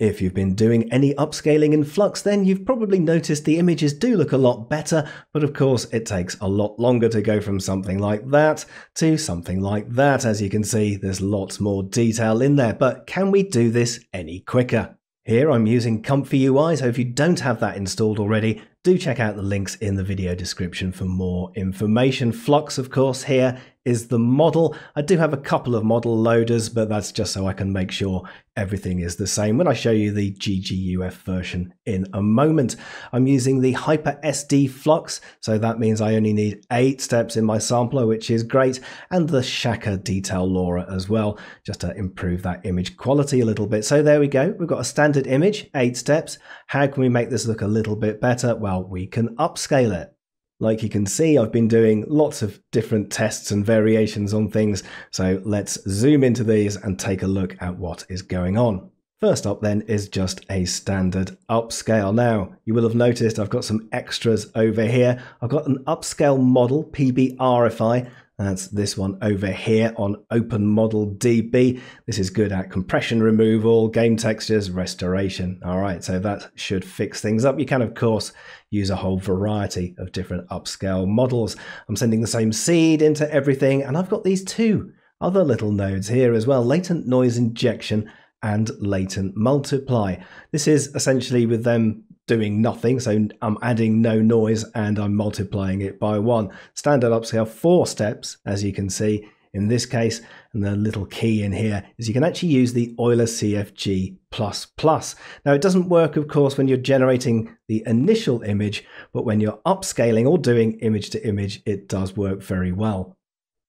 If you've been doing any upscaling in Flux, then you've probably noticed the images do look a lot better, but of course it takes a lot longer to go from something like that to something like that. As you can see, there's lots more detail in there, but can we do this any quicker? Here I'm using ComfyUI, so if you don't have that installed already, do check out the links in the video description for more information. Flux, of course, here is the model. I do have a couple of model loaders, but that's just so I can make sure everything is the same when I show you the GGUF version in a moment. I'm using the Hyper-SD Flux, so that means I only need eight steps in my sampler, which is great, and the Shaka Detail LoRA as well, just to improve that image quality a little bit. So there we go. We've got a standard image, eight steps. How can we make this look a little bit better? Well, we can upscale it. Like you can see, I've been doing lots of different tests and variations on things, so let's zoom into these and take a look at what is going on. First up then is just a standard upscale. Now, you will have noticed I've got some extras over here. I've got an upscale model, PBRify, that's this one over here on OpenModelDB. This is good at compression removal, game textures, restoration. All right, so that should fix things up. You can, of course, use a whole variety of different upscale models. I'm sending the same seed into everything, and I've got these two other little nodes here as well, latent noise injection and latent multiply. This is essentially with them doing nothing. So I'm adding no noise and I'm multiplying it by one. Standard upscale, four steps, as you can see in this case. And the little key in here is you can actually use the Euler CFG++. Now it doesn't work, of course, when you're generating the initial image, but when you're upscaling or doing image to image, it does work very well.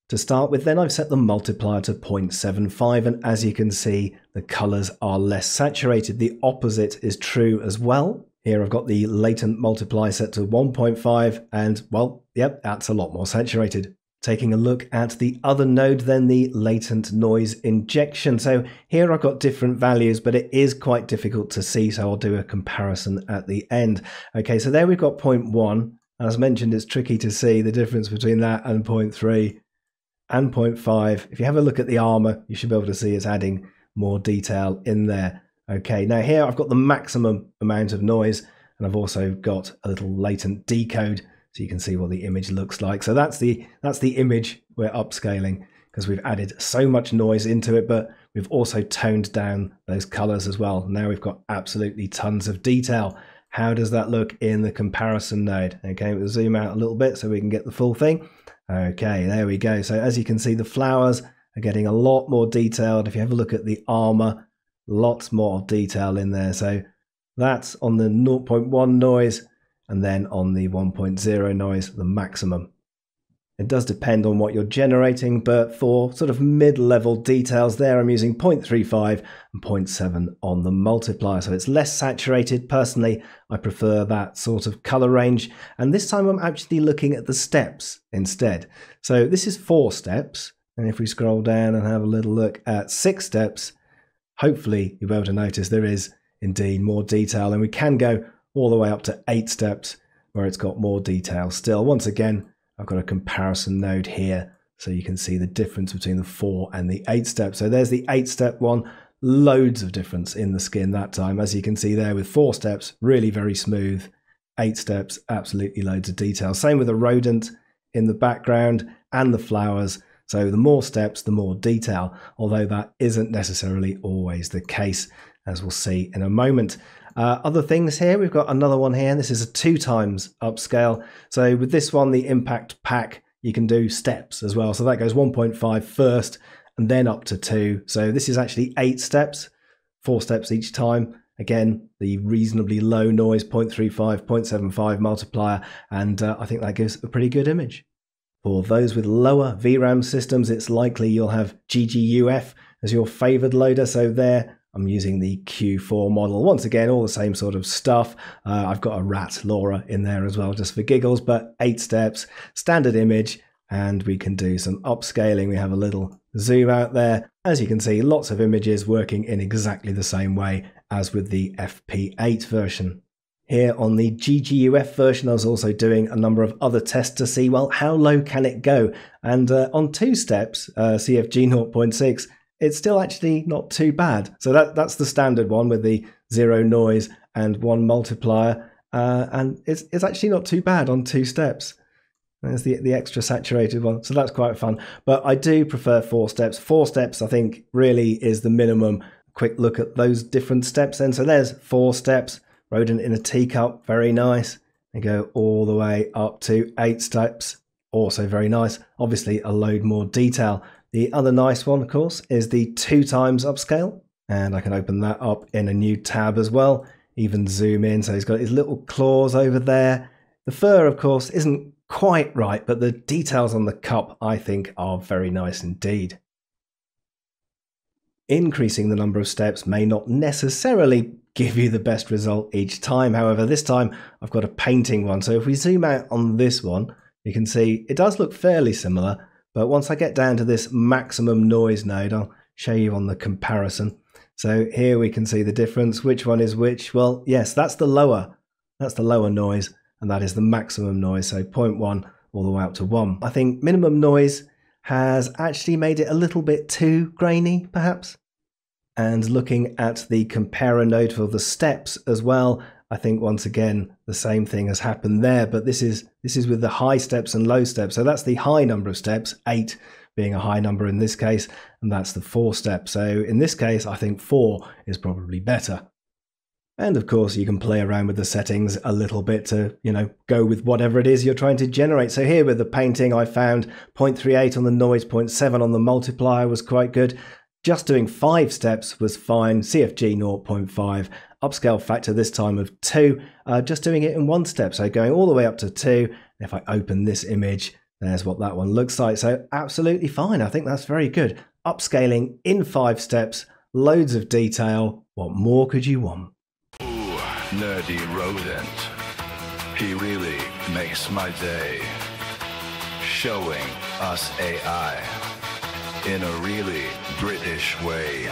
To start with then I've set the multiplier to 0.75 and as you can see the colours are less saturated. The opposite is true as well. Here I've got the latent multiply set to 1.5 and well, yep, that's a lot more saturated. Taking a look at the other node, then the latent noise injection. So here I've got different values, but it is quite difficult to see. So I'll do a comparison at the end. Okay, so there we've got 0.1. As mentioned, it's tricky to see the difference between that and 0.3 and 0.5. If you have a look at the armor, you should be able to see it's adding more detail in there. Okay, now here I've got the maximum amount of noise and I've also got a little latent decode so you can see what the image looks like. So that's the that's the image we're upscaling because we've added so much noise into it, but we've also toned down those colors as well. Now we've got absolutely tons of detail. How does that look in the comparison node? Okay, we'll zoom out a little bit so we can get the full thing. Okay, there we go. So as you can see, the flowers are getting a lot more detailed. If you have a look at the armor, lots more detail in there. So that's on the 0.1 noise and then on the 1.0 noise, the maximum. It does depend on what you're generating, but for sort of mid-level details there, I'm using 0.35 and 0.7 on the multiplier. So it's less saturated. Personally, I prefer that sort of color range. And this time I'm actually looking at the steps instead. So this is four steps. And if we scroll down and have a little look at six steps, hopefully you'll be able to notice there is indeed more detail and we can go all the way up to eight steps where it's got more detail still. Once again, I've got a comparison node here so you can see the difference between the four and the eight steps. So there's the eight step one, loads of difference in the skin that time. As you can see there with four steps, really very smooth. Eight steps, absolutely loads of detail. Same with the rodent in the background and the flowers. So the more steps, the more detail, although that isn't necessarily always the case, as we'll see in a moment. Uh, other things here, we've got another one here. This is a two times upscale. So with this one, the impact pack, you can do steps as well. So that goes 1.5 first and then up to two. So this is actually eight steps, four steps each time. Again, the reasonably low noise 0.35, 0.75 multiplier, and uh, I think that gives a pretty good image. For those with lower VRAM systems, it's likely you'll have GGUF as your favored loader. So there, I'm using the Q4 model. Once again, all the same sort of stuff. Uh, I've got a rat LoRA in there as well, just for giggles, but eight steps, standard image, and we can do some upscaling. We have a little zoom out there. As you can see, lots of images working in exactly the same way as with the FP8 version. Here on the GGUF version, I was also doing a number of other tests to see, well, how low can it go? And uh, on two steps, uh, CFG 0.6, it's still actually not too bad. So that that's the standard one with the zero noise and one multiplier, uh, and it's it's actually not too bad on two steps. There's the the extra saturated one, so that's quite fun. But I do prefer four steps. Four steps, I think, really is the minimum. Quick look at those different steps. Then, so there's four steps. Rodent in a teacup, very nice. And go all the way up to eight steps, also very nice. Obviously, a load more detail. The other nice one, of course, is the two times upscale. And I can open that up in a new tab as well. Even zoom in. So he's got his little claws over there. The fur, of course, isn't quite right, but the details on the cup, I think, are very nice indeed. Increasing the number of steps may not necessarily give you the best result each time. However, this time I've got a painting one. So if we zoom out on this one, you can see it does look fairly similar, but once I get down to this maximum noise node, I'll show you on the comparison. So here we can see the difference. Which one is which? Well, yes, that's the lower. That's the lower noise, and that is the maximum noise. So 0.1 all the way up to 1. I think minimum noise has actually made it a little bit too grainy, perhaps. And looking at the comparer node for the steps as well, I think once again the same thing has happened there, but this is this is with the high steps and low steps. So that's the high number of steps, eight being a high number in this case, and that's the four step. So in this case, I think four is probably better. And of course, you can play around with the settings a little bit to, you know, go with whatever it is you're trying to generate. So here with the painting, I found 0.38 on the noise, 0.7 on the multiplier was quite good. Just doing five steps was fine. CFG 0.5, upscale factor this time of two. Uh, just doing it in one step, so going all the way up to two. If I open this image, there's what that one looks like. So absolutely fine. I think that's very good. Upscaling in five steps, loads of detail. What more could you want? Ooh, nerdy rodent. He really makes my day. Showing us AI in a really British way.